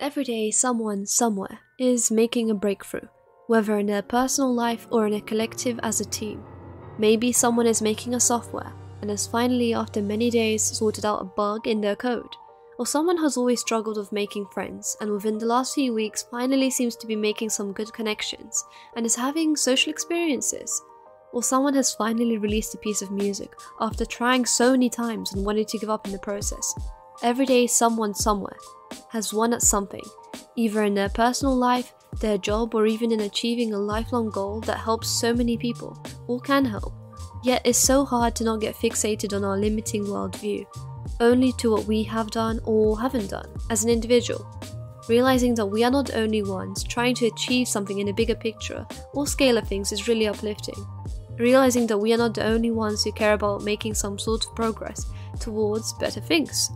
Every day, someone somewhere is making a breakthrough, whether in their personal life or in a collective as a team. Maybe someone is making a software and has finally, after many days, sorted out a bug in their code. Or someone has always struggled with making friends and within the last few weeks finally seems to be making some good connections and is having social experiences. Or someone has finally released a piece of music after trying so many times and wanting to give up in the process. Every day, someone somewhere has won at something, either in their personal life, their job, or even in achieving a lifelong goal that helps so many people, or can help. Yet it's so hard to not get fixated on our limiting worldview, only to what we have done or haven't done as an individual. Realizing that we are not the only ones trying to achieve something in a bigger picture or scale of things is really uplifting. Realizing that we are not the only ones who care about making some sort of progress towards better things.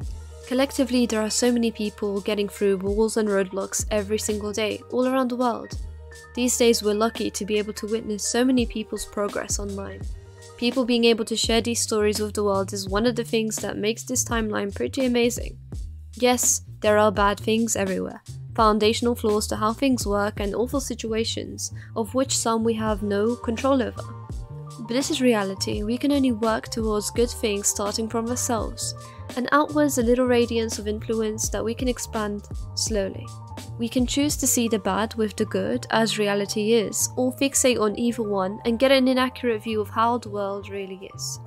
Collectively, there are so many people getting through walls and roadblocks every single day, all around the world. These days, we're lucky to be able to witness so many people's progress online. People being able to share these stories with the world is one of the things that makes this timeline pretty amazing. Yes, there are bad things everywhere, foundational flaws to how things work, and awful situations, of which some we have no control over. But this is reality, we can only work towards good things starting from ourselves, and outwards a little radiance of influence that we can expand slowly. We can choose to see the bad with the good as reality is, or fixate on either one and get an inaccurate view of how the world really is.